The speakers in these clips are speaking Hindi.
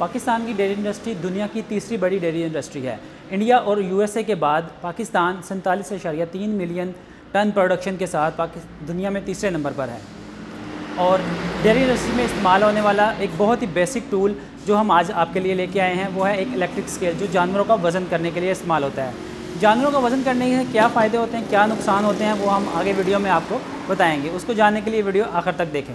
पाकिस्तान की डेयरी इंडस्ट्री दुनिया की तीसरी बड़ी डेयरी इंडस्ट्री है। इंडिया और यूएसए के बाद पाकिस्तान सैंतालीस अशारिया तीन मिलियन टन प्रोडक्शन के साथ दुनिया में तीसरे नंबर पर है। और डेयरी इंडस्ट्री में इस्तेमाल होने वाला एक बहुत ही बेसिक टूल जो हम आज आपके लिए लेके आए हैं, वो है एक इलेक्ट्रिक स्केल जो जानवरों का वज़न करने के लिए इस्तेमाल होता है। जानवरों का वज़न करने के क्या फ़ायदे होते हैं, क्या नुकसान होते हैं, वो हम आगे वीडियो में आपको बताएँगे। उसको जानने के लिए वीडियो आखिर तक देखें।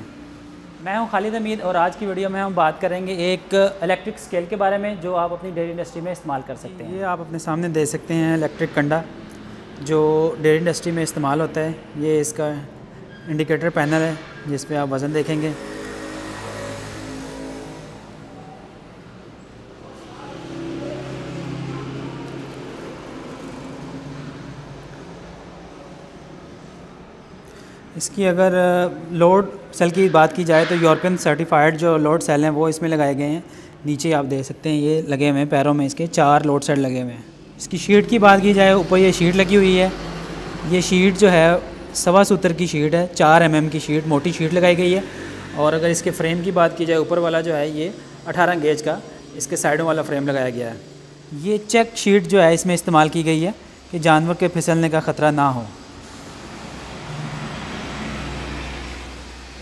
मैं हूँ खालिद अमीद और आज की वीडियो में हम बात करेंगे एक इलेक्ट्रिक स्केल के बारे में जो आप अपनी डेयरी इंडस्ट्री में इस्तेमाल कर सकते हैं। ये आप अपने सामने देख सकते हैं इलेक्ट्रिक कंडा, जो डेयरी इंडस्ट्री में इस्तेमाल होता है। ये इसका इंडिकेटर पैनल है जिस आप वज़न देखेंगे। इसकी अगर लोड सेल की बात की जाए तो यूरोपियन सर्टिफाइड जो लोड सेल हैं वो इसमें लगाए गए हैं। नीचे आप देख सकते हैं, ये लगे हुए हैं पैरों में इसके, चार लोड सेल लगे हुए हैं। इसकी शीट की बात की जाए, ऊपर ये शीट लगी हुई है। ये शीट जो है, सवा सूत्र की शीट है, चार एम की शीट मोटी शीट लगाई गई है। और अगर इसके फ्रेम की बात की जाए, ऊपर वाला जो है ये अठारह गेज का, इसके साइडों वाला फ्रेम लगाया गया है। ये चेक शीट जो है, इसमें इस्तेमाल की गई है कि जानवर के फिसलने का ख़तरा ना हो।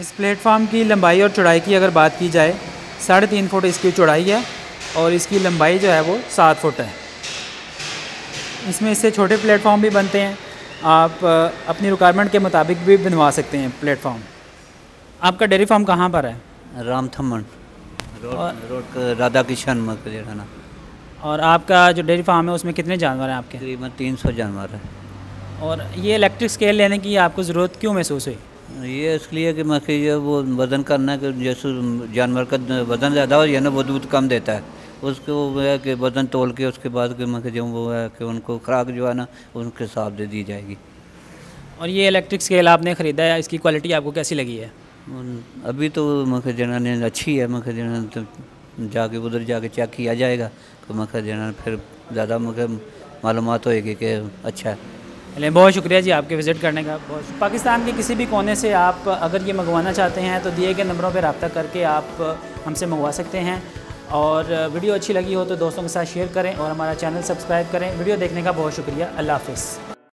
इस प्लेटफॉर्म की लंबाई और चौड़ाई की अगर बात की जाए साढ़े तीन फुट इसकी चौड़ाई है और इसकी लंबाई जो है वो सात फुट है। इसमें इससे छोटे प्लेटफॉर्म भी बनते हैं। आप अपनी रिक्वायरमेंट के मुताबिक भी बनवा सकते हैं प्लेटफॉर्म। आपका डेयरी फार्म कहाँ पर है? राम थमन रोड रोड राधा किशन ना। और आपका जो डेयरी फार्म है उसमें कितने जानवर हैं आपके? तकरीबन तीन सौ जानवर है। और ये इलेक्ट्रिक स्केल लेने की आपको ज़रूरत क्यों महसूस हुई? ये इसलिए कि मैं ये वो वज़न करना कि जैसे जानवर का वज़न ज़्यादा हो जाए ना वो दूध कम देता है। उसको वो है कि वज़न तोल के उसके बाद कि मैं जो वो है कि उनको खुराक जो है ना उनके हिसाब से दी जाएगी। और ये इलेक्ट्रिक स्केल आपने ख़रीदा है इसकी क्वालिटी आपको कैसी लगी है? अभी तो मैं जना ने अच्छी है मैं जना तो जाके उधर जाके चेक किया जाएगा तो मैं जना फिर ज़्यादा मुझे मालूम होएगी कि अच्छा है। चलिए, बहुत शुक्रिया जी आपके विज़िट करने का। बहुत पाकिस्तान के किसी भी कोने से आप अगर ये मंगवाना चाहते हैं तो दिए गए नंबरों पर रबता करके आप हमसे मंगवा सकते हैं। और वीडियो अच्छी लगी हो तो दोस्तों के साथ शेयर करें और हमारा चैनल सब्सक्राइब करें। वीडियो देखने का बहुत शुक्रिया। अल्लाह हाफ़